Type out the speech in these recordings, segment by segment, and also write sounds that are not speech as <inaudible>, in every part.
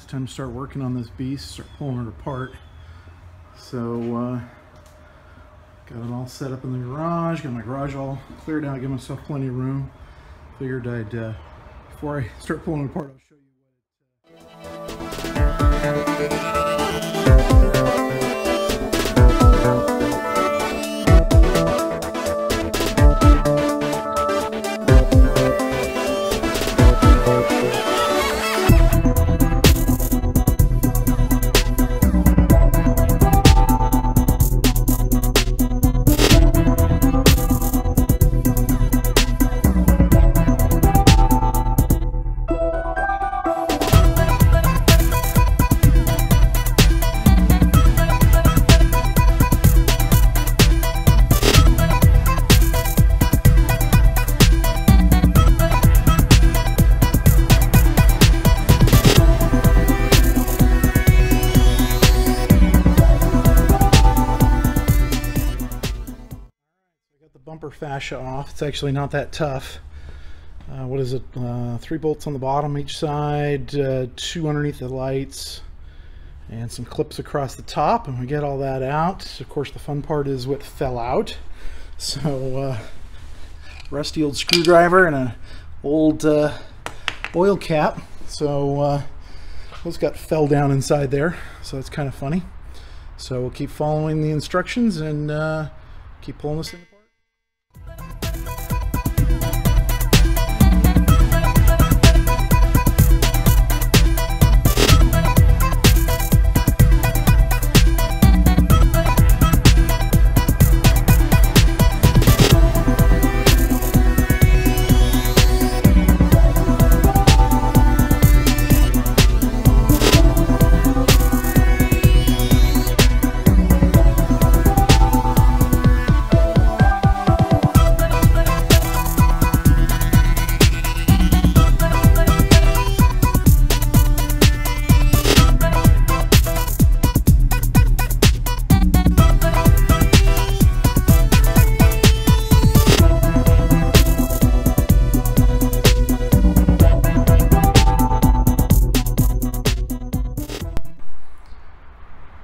it's time to start working on this beast, start pulling it apart. So, uh, got it all set up in the garage, got my garage all cleared out, give myself plenty of room. Figured I'd, uh, before I <laughs> start pulling it apart, I'll show you bumper fascia off. It's actually not that tough. Uh, what is it? Uh, three bolts on the bottom each side, uh, two underneath the lights, and some clips across the top. And we get all that out. Of course, the fun part is what fell out. So, uh, rusty old screwdriver and an old uh, oil cap. So, uh, those got fell down inside there. So it's kind of funny. So we'll keep following the instructions and keep pulling this thing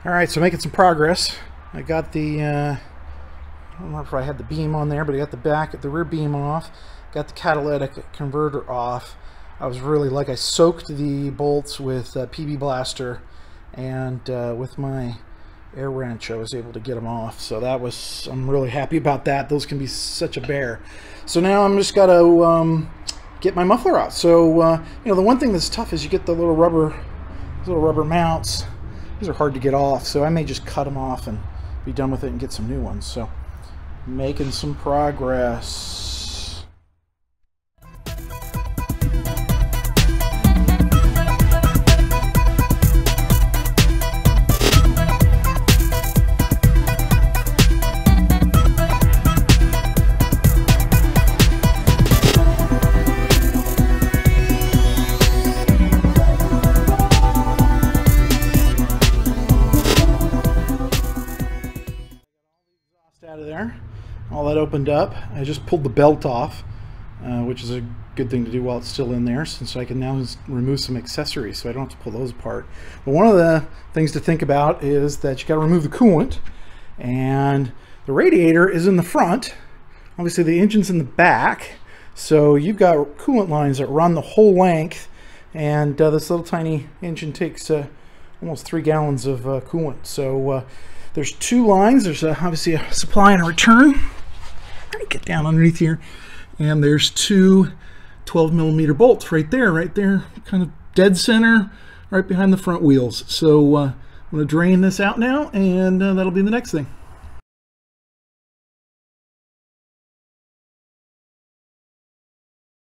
All right, so making some progress. I got the, uh, I don't know if I had the beam on there, but I got the back, the rear beam off, got the catalytic converter off. I was really like I soaked the bolts with uh, PB Blaster, and uh, with my air wrench, I was able to get them off. So that was, I'm really happy about that. Those can be such a bear. So now I'm just got to um, get my muffler out. So, uh, you know, the one thing that's tough is you get the little rubber, little rubber mounts these are hard to get off, so I may just cut them off and be done with it and get some new ones. So, making some progress. Out of there. All that opened up. I just pulled the belt off, uh, which is a good thing to do while it's still in there since I can now remove some accessories so I don't have to pull those apart. But one of the things to think about is that you got to remove the coolant and the radiator is in the front. Obviously the engine's in the back. So you've got coolant lines that run the whole length and uh, this little tiny engine takes uh, almost three gallons of uh, coolant. So uh, there's two lines. There's a, obviously a supply and a return. Get down underneath here. And there's two 12 millimeter bolts right there, right there, kind of dead center, right behind the front wheels. So uh, I'm going to drain this out now, and uh, that'll be the next thing.